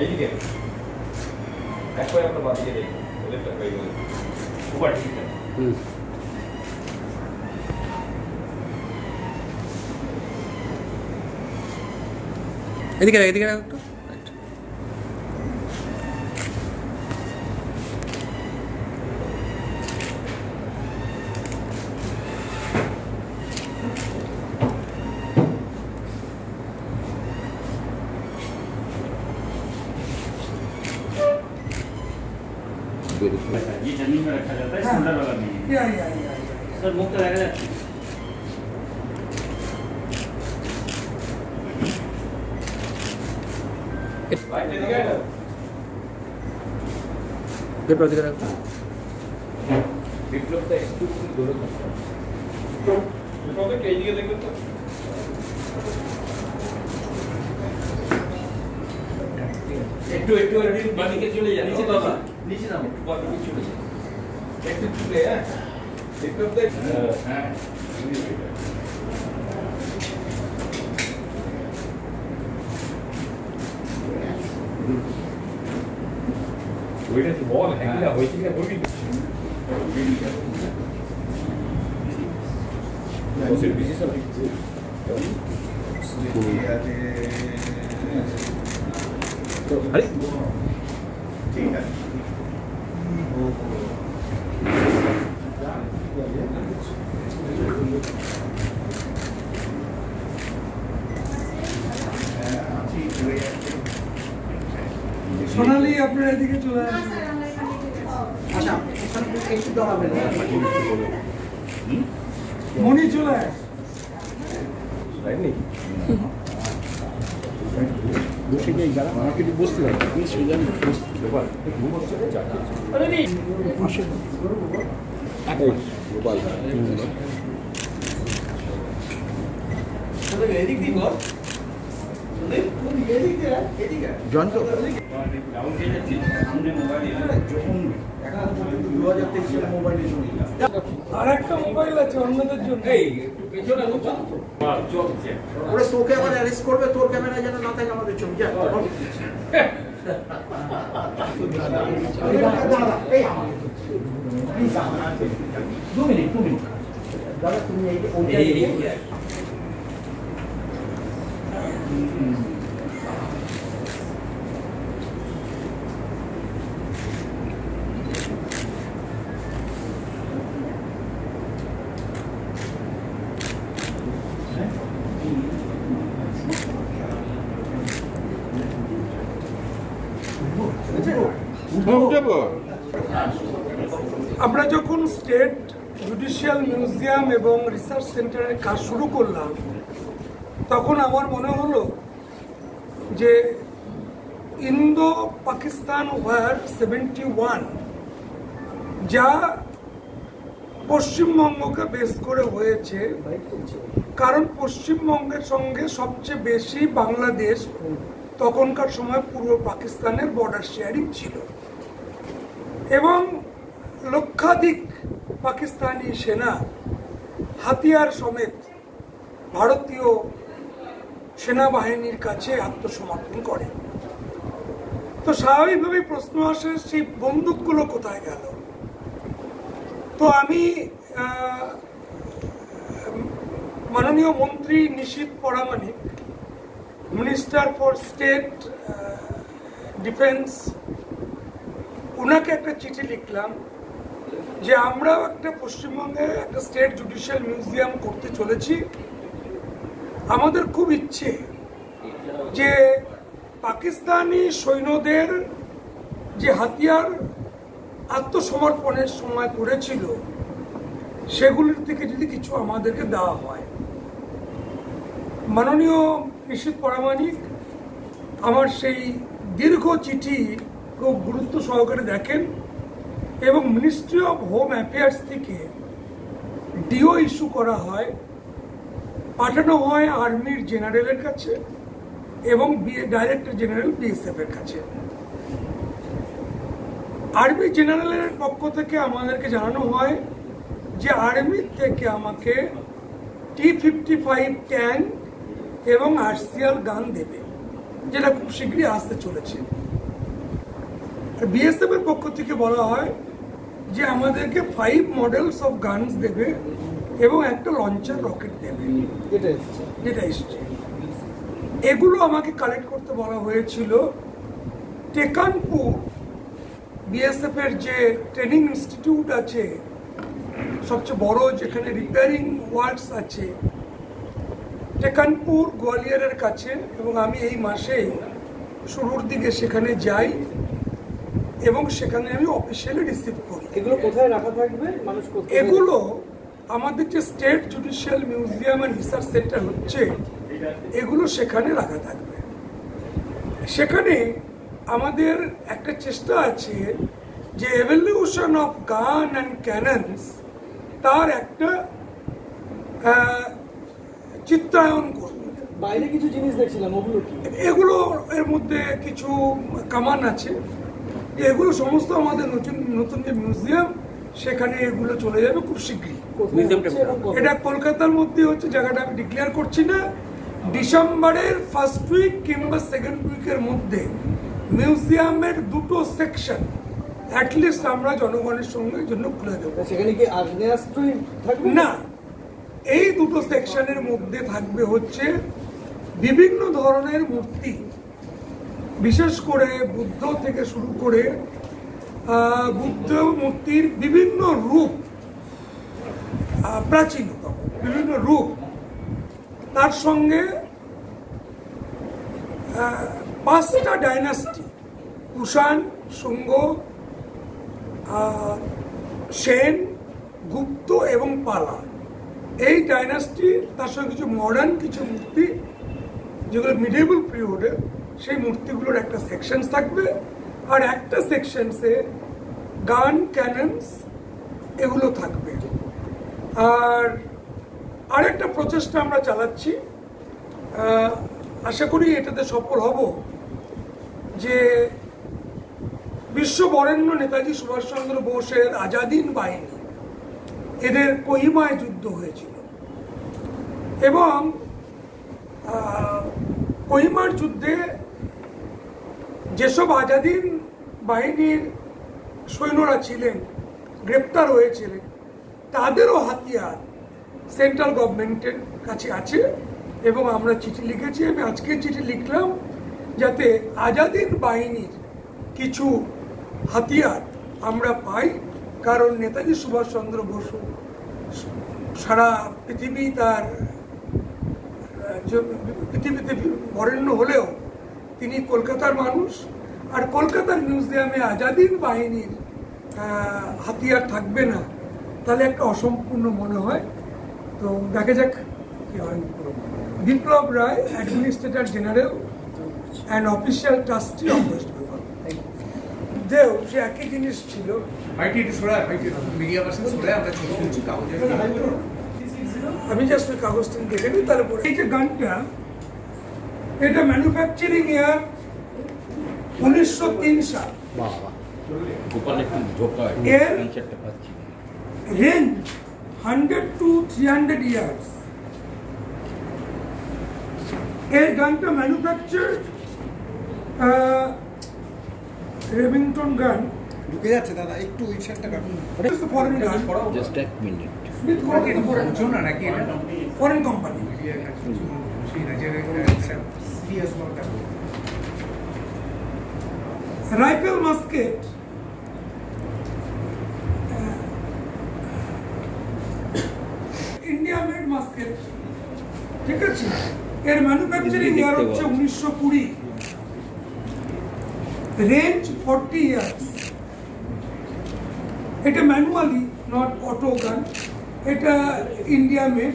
এইদিকে এক করে আমরা বাদিকে দেখি লেফট ওই উপর ঠিক আছে হুম এদিকে রাখ, এদিকে ये ज़मीन में रखा जाता है या, या, सर मुफ़्त लगाया जाता है ये प्रोजेक्ट रखता है विप्लव का एस2 की दोनों करता है विप्लव का केजी का देखो तो eight to eight to eight बंद के चले जाए नीचे बाबा এদিকে আয় না এরপর ওদিকে রাখ বিপ্লবটা একটু দূরে থাকতে বিপ্লবটা কি এইদিকে দেখবে তো একটু একটু একটু বাদিকে চলে যান নিচে বাবা নিচে নামো একটু বাদিকে চলে যান একটু চলে হ্যাঁ বিপ্লবটা হ্যাঁ ওইটা তো বল হ্যাঁ কি হয়েছে কি বলবি বসের বিশেষ আরে সোনালি আপনার এদিকে চলে আসুন। মনি চলে আস বসে গিয়ে যারা আমাকে একটু বসতে হবে আমি সোজা ঘুম হচ্ছে আর একটা মোবাইল আছে অন্যদের জন্য। ওরা তোকে আবার অ্যারেস্ট করবে তোর ক্যামেরা যেন না থাকে আমাদের ছবি তুমি এই আমরা যখন স্টেট জুডিশিয়াল মিউজিয়াম এবং রিসার্চ সেন্টারের কাজ শুরু করলাম, তখন আমার মনে হলো যে Indo Pakistan war seventy one, যা পশ্চিমবঙ্গকে বেস করে হয়েছে, কারণ পশ্চিমবঙ্গের সঙ্গে সবচেয়ে বেশি বাংলাদেশ তখনকার সময় পূর্ব পাকিস্তানের বর্ডার শেয়ারিং ছিল। এবং লক্ষাধিক পাকিস্তানি সেনা হাতিয়ার সমেত ভারতীয় সেনাবাহিনীর কাছে আত্মসমর্পণ করে। তো স্বাভাবিকভাবেই প্রশ্ন আসে, সেই বন্দুকগুলো কোথায় গেল? তো আমি মাননীয় মন্ত্রী Nisith Pramanik minister for state defence ওনাকে একটা চিঠি লিখলাম যে আমরাও একটা পশ্চিমবঙ্গে একটা স্টেট জুডিশিয়াল মিউজিয়াম করতে চলেছি। আমাদের খুব ইচ্ছে যে পাকিস্তানি সৈন্যদের যে হাতিয়ার আত্মসমর্পণের সময় করেছিল, সেগুলির থেকে যদি কিছু আমাদেরকে দেওয়া হয়। মাননীয় নিশীত পরামানিক আমার সেই দীর্ঘ চিঠি খুব গুরুত্ব সহকারে দেখেন এবং মিনিস্ট্রি অফ হোম অ্যাফেয়ার্স থেকে ডিও ইস্যু করা হয়, পাঠানো হয় আর্মির জেনারেলের কাছে এবং ডাইরেক্টর জেনারেল বিএসএফ এর কাছে। আর্মি জেনারেলের পক্ষ থেকে আমাদেরকে জানানো হয় যে আর্মির থেকে আমাকে টি ফিফটি ফাইভ ট্যাঙ্ক এবং আর্সিয়াল গান দেবে, যেটা খুব শীঘ্রই আসতে চলেছে। বিএসএফ এর পক্ষ থেকে বলা হয় যে আমাদেরকে ফাইভ মডেলস অফ গানস দেবে এবং একটা লঞ্চার রকেট দেবে। যেটা এসছে। এগুলো আমাকে কালেক্ট করতে বলা হয়েছিল টেকানপুর বিএসএফ এর যে ট্রেনিং ইনস্টিটিউট আছে সবচেয়ে বড় যেখানে রিপেয়ারিং ওয়ার্কস আছে টেকানপুর গোয়ালিয়রের কাছে এবং আমি এই মাসে শুরুর দিকে সেখানে যাই। এবং সেখানে আমি অফিসিয়ালি রিসিভ করি। এগুলো কোথায় রাখা থাকবে? মানুষ এগুলো আমাদের যে state judicial museum and research centre হচ্ছে এগুলো সেখানে রাখা থাকবে। সেখানে আমাদের একটা চেষ্টা আছে যে evolution of gun and cannons তার একটা চিত্রায়ন করবে। বাইরে কিছু জিনিস দেখছিলাম ওগুলো এগুলো এর মধ্যে কিছু কামান আছে। এগুলো সমস্ত আমাদের নতুন নতুন যে মিউজিয়াম সেখানে এগুলো চলে যাবে খুব শীঘ্রই? এটা কলকাতার মধ্যে হচ্ছে জায়গাটা আমি ডিক্লেয়ার করছি না। ডিসেম্বরের ফার্স্ট উইক কিংবা সেকেন্ড উইকের মধ্যে মিউজিয়ামের দুটো সেকশন অ্যাটলিস্ট আমরা জনগণের সঙ্গে জন্য খুলে দেবো। সেখানে কি আগ্নেয়াস্ত্রই থাকবে? না এই দুটো সেকশনের মধ্যে থাকবে হচ্ছে বিভিন্ন ধরনের মূর্তি। বিশেষ করে বুদ্ধ থেকে শুরু করে বুদ্ধ মূর্তির বিভিন্ন রূপ প্রাচীনতম, বিভিন্ন রূপ, তার সঙ্গে পাঁচটা ডাইনাস্টি, কুষাণ, শুঙ্গ সেন, গুপ্ত এবং পালা। এই ডাইনাস্টি, তার সঙ্গে কিছু মডার্ন কিছু মূর্তি, যেগুলো মিডিয়েবল পিরিয়ডে সেই মূর্তিগুলোর একটা সেকশনস থাকবে আর একটা সেকশনসে গান ক্যানন্স এগুলো থাকবে। আর আরেকটা প্রচেষ্টা আমরা চালাচ্ছি। আশা করি এটাতে সফল হব যে বিশ্ব বরেণ্য নেতাজি সুভাষচন্দ্র বোসের আজাদিন বাহিনী, এদের কোহিমায় যুদ্ধ হয়েছিল। এবং কোহিমার যুদ্ধে যেসব আজাদিন বাহিনীর সৈন্যরা ছিলেন, গ্রেপ্তার হয়েছিলেন, তাদেরও হাতিয়ার সেন্ট্রাল গভর্নমেন্টের কাছে আছে এবং আমরা চিঠি লিখেছি। আমি আজকে চিঠি লিখলাম যাতে আজাদিন বাহিনীর কিছু হাতিয়ার আমরা পাই, কারণ নেতাজি সুভাষচন্দ্র বসু সারা পৃথিবী তার পৃথিবীতে বরেণ্য হলেও তিনি কলকাতার মানুষ। আর কলকাতার মিউজিয়ামে আজাদিন বাহিনীর হাতিয়ার থাকবে না। তাহলে একটা অসম্পূর্ণ মনে হয়। তো দেখা যাক কি হয়। Biplab Roy administrator general and official trustee of West Bengal দেও সে একই জিনিস ছিল। আমি জাস্ট ওই কাগজটা দেখে নিই তারপরে এই যে গানটা এটা ম্যানুফ্যাকচারিং ইয়ার উনিশশো তিন সাল। এর range hundred to three hundred years এই গানটা ম্যানুফ্যাকচার রেমিংটন গান। ঢুকে যাচ্ছে দাদা একটু ওই কাটুন। Foreign gun. জাস্ট এক মিনিট স্মিথ বুঝছ না নাকি ফরেন কোম্পানি সিরিয়াস ওয়ার্কটা rifle musket India made musket ঠিক আছে? এর ম্যানুফ্যাকচারিং ইয়ার হচ্ছে উনিশশো কুড়ি। রেঞ্জ ফর্টি ইয়ার্স এটা ম্যানুয়ালি নট অটো গান এটা ইন্ডিয়া মেড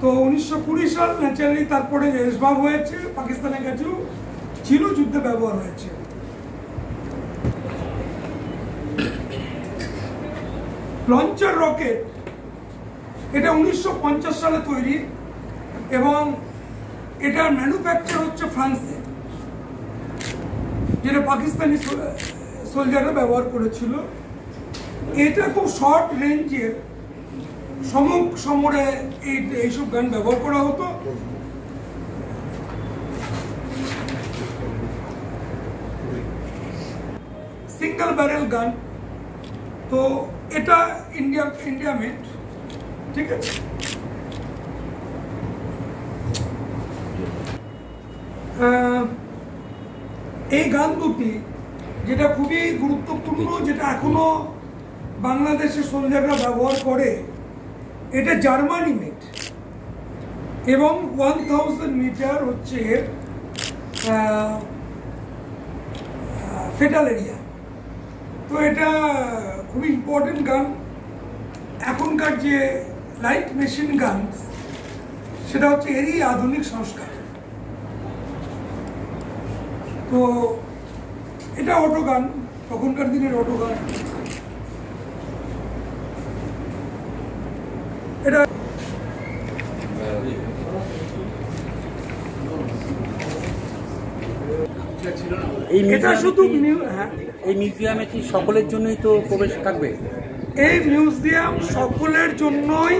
তো উনিশশো কুড়ি সাল ন্যাচারালি তারপরে দেশভাগ হয়েছে, পাকিস্তানের কাছেও ছিল যুদ্ধে ব্যবহার হয়েছে। লঞ্চার রকেট এটা উনিশশো পঞ্চাশ সালে তৈরি এবং এটার ম্যানুফ্যাকচার হচ্ছে ফ্রান্সে, যেটা পাকিস্তানি সোলজাররা ব্যবহার করেছিল। এটা খুব শর্ট রেঞ্জের সমুখ সমরে এই এইসব গান ব্যবহার করা হতো। সিঙ্গেল ব্যারেল গান। তো এটা ইন্ডিয়া ইন্ডিয়া মেড ঠিক আছে? এই গান দুটি, যেটা খুবই গুরুত্বপূর্ণ, যেটা এখনও বাংলাদেশের সোলজাররা ব্যবহার করে এটা জার্মানি মেড এবং ওয়ান থাউজেন্ড মিটার হচ্ছে এর ফেটাল এরিয়া। তো এটা খুবই ইম্পর্টেন্ট গান। এখনকার যে লাইট মেশিন গান, সেটা হচ্ছে এরই আধুনিক সংস্কার। তো এটা অটো গান, তখনকার দিনের অটো গান এটা এই এটা শুধু হ্যাঁ। এই মিউজিয়ামে কি সকলের জন্যই তো প্রবেশ থাকবে? এই মিউজিয়াম সকলের জন্যই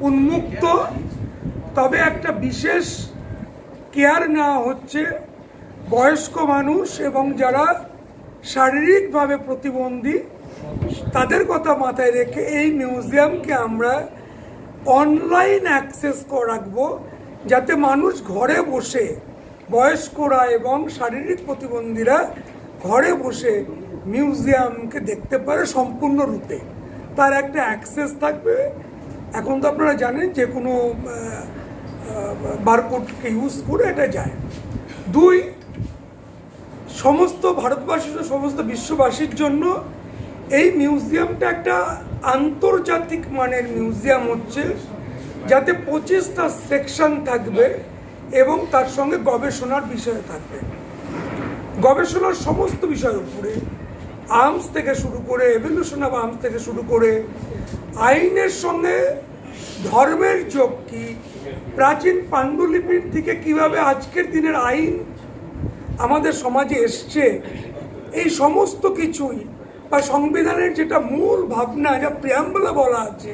উন্মুক্ত তবে একটা বিশেষ কেয়ার নেওয়া হচ্ছে বয়স্ক মানুষ এবং যারা শারীরিকভাবে প্রতিবন্ধী তাদের কথা মাথায় রেখে এই মিউজিয়ামকে আমরা অনলাইন অ্যাক্সেস রাখব, যাতে মানুষ ঘরে বসে, বয়স্করা এবং শারীরিক প্রতিবন্ধীরা ঘরে বসে মিউজিয়ামকে দেখতে পারে সম্পূর্ণরূপে। তার একটা অ্যাক্সেস থাকবে। এখন তো আপনারা জানেন যে কোনো বারকোডকে ইউজ করে এটা যায়। দুই, সমস্ত ভারতবাসীর সমস্ত বিশ্ববাসীর জন্য এই মিউজিয়ামটা একটা আন্তর্জাতিক মানের মিউজিয়াম হচ্ছে, যাতে পঁচিশটা সেকশন থাকবে এবং তার সঙ্গে গবেষণার বিষয় থাকবে। গবেষণার সমস্ত বিষয়ের উপরে, আর্মস থেকে শুরু করে এভলিউশন অফ আর্মস থেকে শুরু করে, আইনের সঙ্গে ধর্মের যোগ কি, প্রাচীন পাণ্ডুলিপির থেকে কীভাবে আজকের দিনের আইন আমাদের সমাজে এসছে, এই সমস্ত কিছুই বা সংবিধানের যেটা মূল ভাবনা, যা প্রিয়াম্বলা বলা আছে,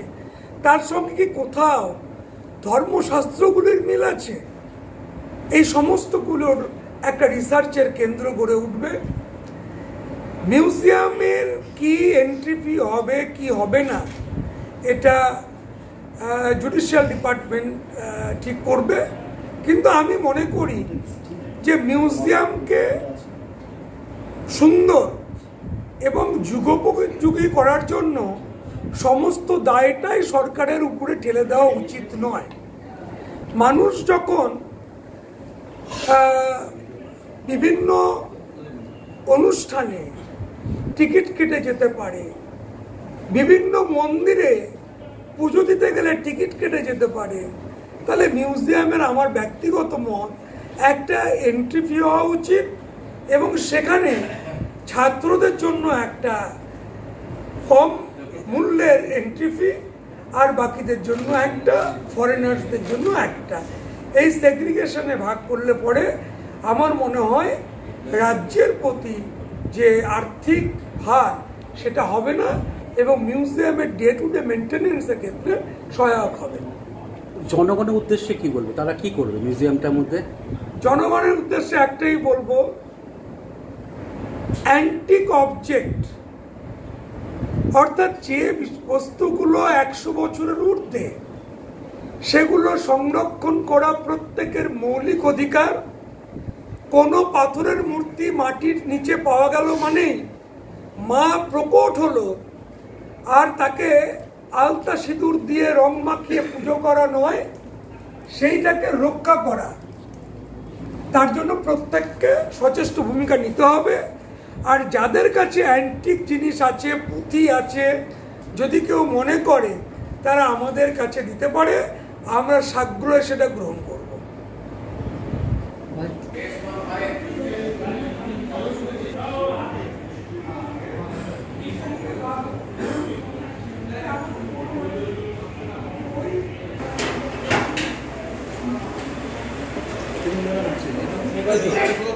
তার সঙ্গে কি কোথাও ধর্মশাস্ত্রগুলির মিল আছে? এই সমস্তগুলোর একটা রিসার্চের কেন্দ্র গড়ে উঠবে। মিউজিয়ামের কি এন্ট্রি ফি হবে, কি হবে না, এটা জুডিশিয়াল ডিপার্টমেন্ট ঠিক করবে। কিন্তু আমি মনে করি যে মিউজিয়ামকে সুন্দর এবং যুগোপযোগী করার জন্য সমস্ত দায়টাই সরকারের উপরে ঠেলে দেওয়া উচিত নয়। মানুষ যখন বিভিন্ন অনুষ্ঠানে টিকিট কেটে যেতে পারে, বিভিন্ন মন্দিরে পুজো দিতে গেলে টিকিট কেটে যেতে পারে, তাহলে মিউজিয়ামের আমার ব্যক্তিগত মত একটা এন্ট্রি ফি হওয়া উচিত এবং সেখানে ছাত্রদের জন্য একটা কম মূল্যের এন্ট্রি ফি আর বাকিদের জন্য একটা ফরেনার্সদের জন্য একটা। এই সেগ্রিগেশনে ভাগ করলে পরে আমার মনে হয় রাজ্যের প্রতি যে আর্থিক ভার সেটা হবে না এবং মিউজিয়ামের ডে টু ডে মেনটেনেন্সের ক্ষেত্রে সহায়ক হবে। জনগণের উদ্দেশ্যে কি বলবে? তারা কি করবে মিউজিয়ামটার মধ্যে? জনগণের উদ্দেশ্যে একটাই বলব অ্যান্টিক অবজেক্ট অর্থাৎ যে বস্তুগুলো একশো বছরের ঊর্ধ্বে, সেগুলো সংরক্ষণ করা প্রত্যেকের মৌলিক অধিকার। কোনো পাথরের মূর্তি মাটির নিচে পাওয়া গেল মানেই মা প্রকট হলো আর তাকে আলতা সিঁদুর দিয়ে রং মাখিয়ে পুজো করা নয়, সেইটাকে রক্ষা করা। তার জন্য প্রত্যেককে সচেষ্ট ভূমিকা নিতে হবে। আর যাদের কাছে অ্যান্টিক জিনিস আছে, পুঁথি আছে, যদি কেউ মনে করে, তারা আমাদের কাছে দিতে পারে, আমরা সাগ্রহে সেটা গ্রহণ করব। ঠিক আছে